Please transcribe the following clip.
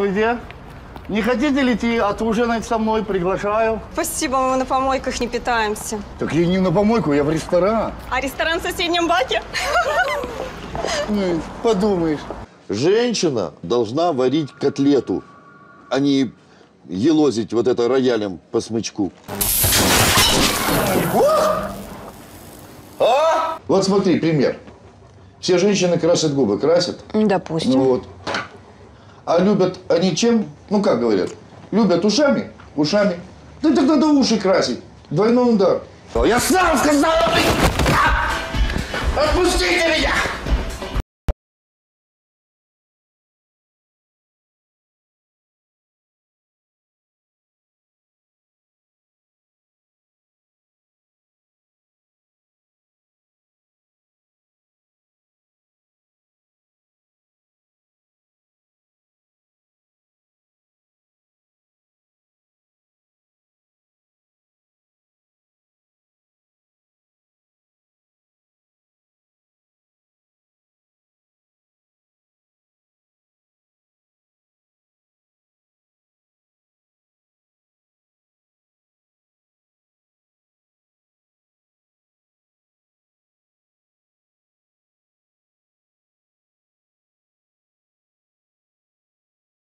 Где? Не хотите ли отужинать со мной? Приглашаю. Спасибо, мы на помойках не питаемся. Так я не на помойку, я в ресторан. А ресторан в соседнем баке? Ну, подумаешь. Женщина должна варить котлету, а не елозить вот это роялем по смычку. А? Вот смотри, пример. Все женщины красят губы, красят? Допустим. Ну вот. А любят они чем? Ну, как говорят? Любят ушами? Ушами. Да так надо уши красить. Двойной удар. Я сам сказал! Отпустите меня!